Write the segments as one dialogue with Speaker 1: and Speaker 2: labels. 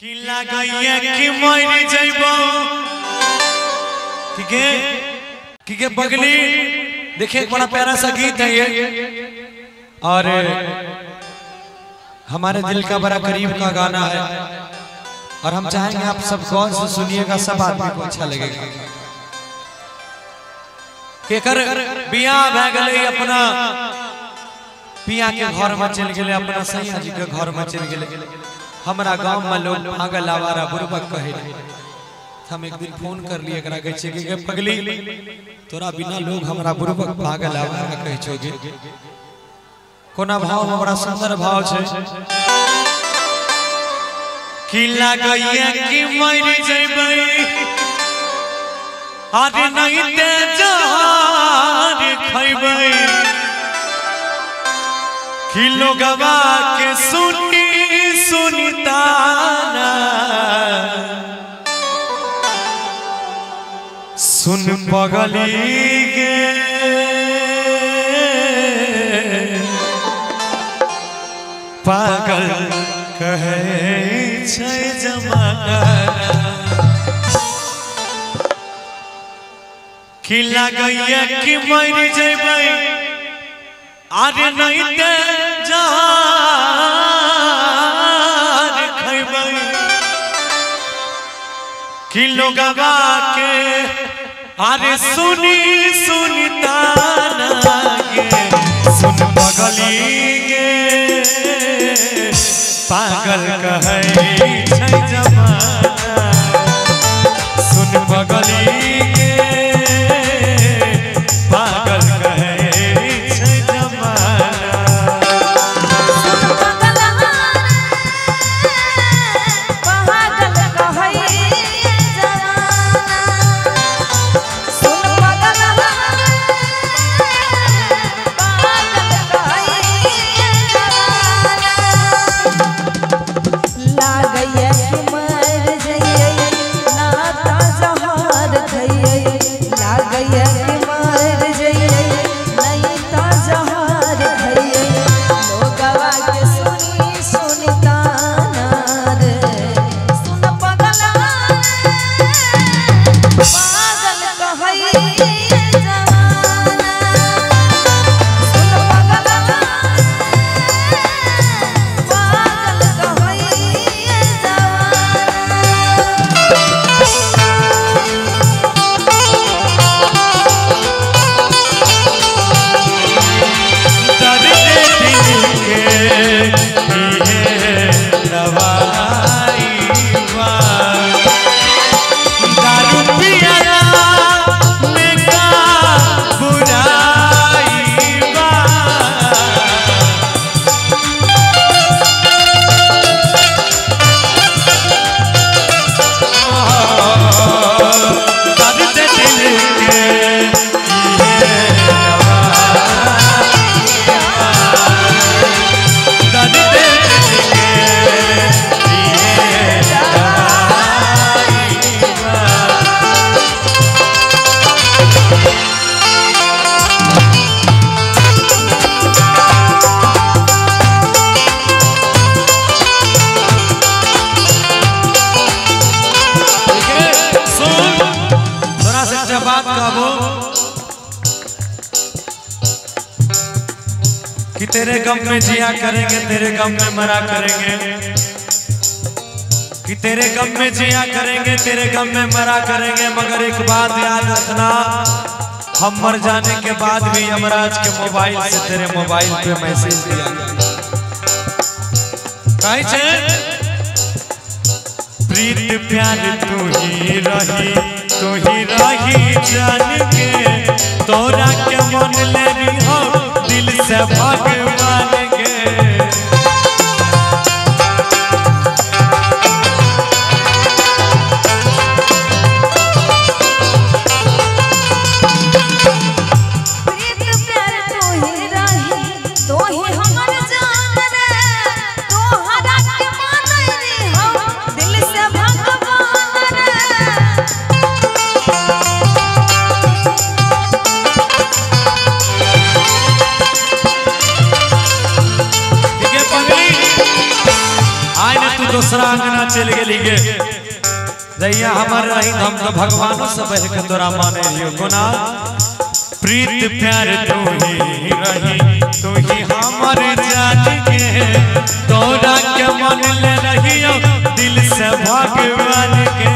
Speaker 1: कि लागैया कि मर जइबो। ठीक है ठीक है बगली। देखिए बड़ा प्यारा सा गीत है ये। और हमारे दिल का बड़ा करीब का गाना है। और हम चाहेंगे आप सब गौर से सुनिएगा, सब आदमी को अच्छा लगेगा। केकर बिया भए गेलै, अपना पिया के घर में चल गेलै, अपना सैया जी के घर में चल गेलै। हमरा गाँव में लोग पागल आवारा बुरबक कहे हम एक दिन फ़ोन कर लिए एकरा कहै छै कि पगली तोरा बिना लोग हमरा बुरबक पागल आवारा कहै छौ कोना भाव बड़ा सुंदर भाव छै। कि लागैया कि मर जइबै आरे नहीं ते जहार खैबै कि लोगवा के सुनी सुन पगली गे पागल कहे कि लागैया कि मर जइबै आरे नहीं ते जहार खैबै। कि लोगवा के आरे सुनी सुनता सुन पगली गे पागल कहे छै तेरे गम में जिया करेंगे, तेरे गम में मरा करेंगे। कि तेरे गम में जिया करेंगे, तेरे गम में मरा करेंगे, मगर एक बात याद रखना, हम मर जाने के बाद भी यमराज के मोबाइल से तेरे मोबाइल पे मैसेज दिया प्रीत प्यार तू ही रही, तू ही रही जान के, तोरा के मन ले से भगवान चल गए गे। जैया हमर रही हम तो भगवानों से बह के तोरा माने लियो गुना। प्रीत प्यार तू ही रही, तू ही हमर जान के। तोरा के मन ले
Speaker 2: रही दिल से भगवान
Speaker 1: के।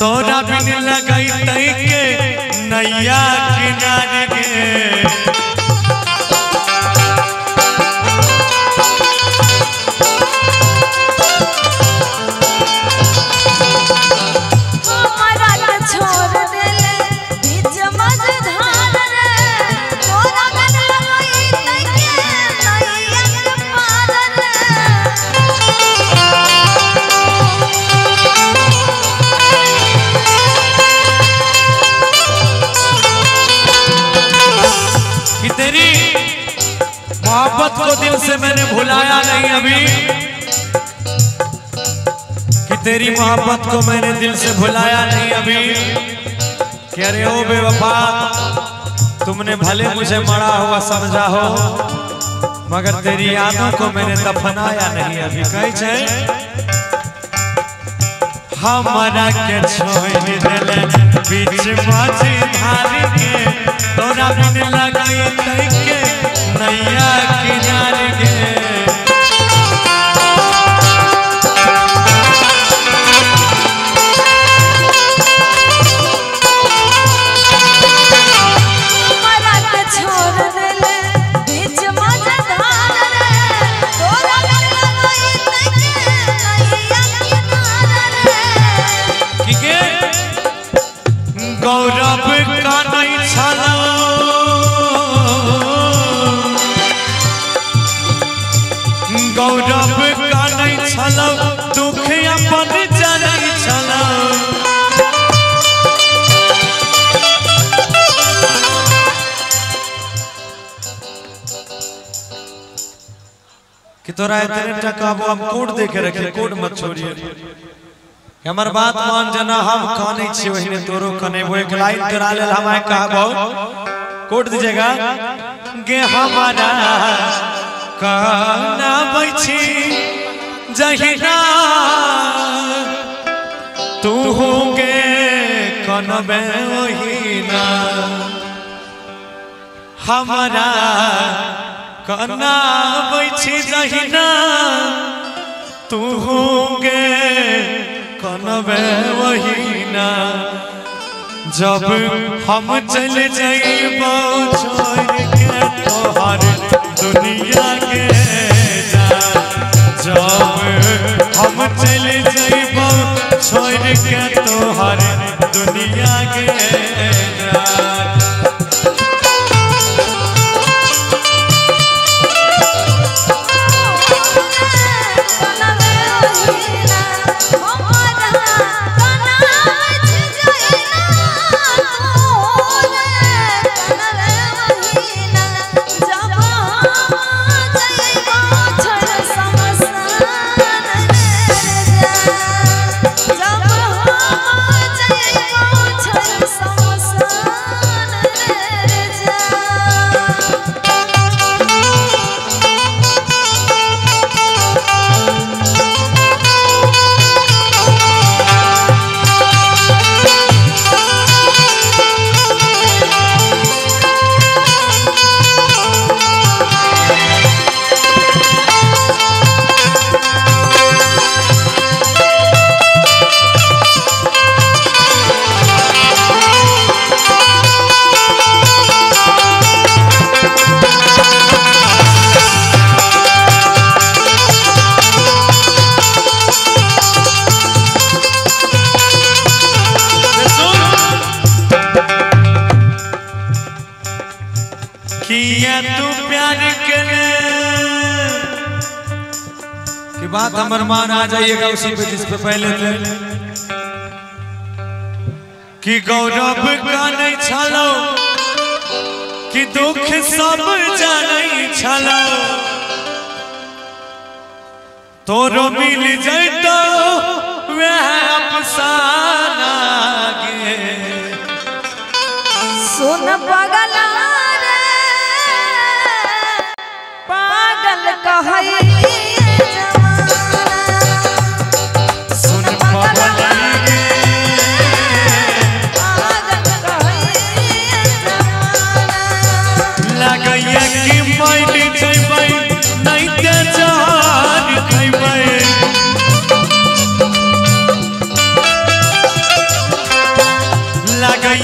Speaker 1: तोरा बिन लगाई तई के नैया किनारे के। से मैंने भुलाया नहीं अभी। कि तेरी मोहब्बत को मैंने दिल से भुलाया नहीं अभी। कि अरे ओ बेवफा, तुमने भले मुझे मरा हुआ समझा हो, मगर तेरी यादों को मैंने दफनाया नहीं अभी। कहे हमारा के छोड़ दिले। बीच माझी धार के तोरा बिन लगाई तई के नैया किनारे के
Speaker 2: तोरा
Speaker 1: इतने टका वो हम कोड दे रखे कोड मत छोड़िए हमर बात मान जना हम काने छी वही तोरो कने वो एक लाइन करा लेल हम आए कहबो कोड दीजिएगा गे हमारा काना बैठी जहिना तू होगे कनबे ओहिना हमारा कना बैठी जहिना तू होंगे कनवे वही ना। जब हम चल जाइबो छोड़ के तोहर दुनिया के जब हम चल जाइबो छोड़ के तोहर दुनिया के बात हमर मान आ जाइएगा उसी पे जिस पे पहले थे। कि गौरव का नहीं छलो, कि दुख सब जाने छलो। तोरो मिल जाइतो वह अफसाना गे
Speaker 2: सुन पगला रे। पागल कहई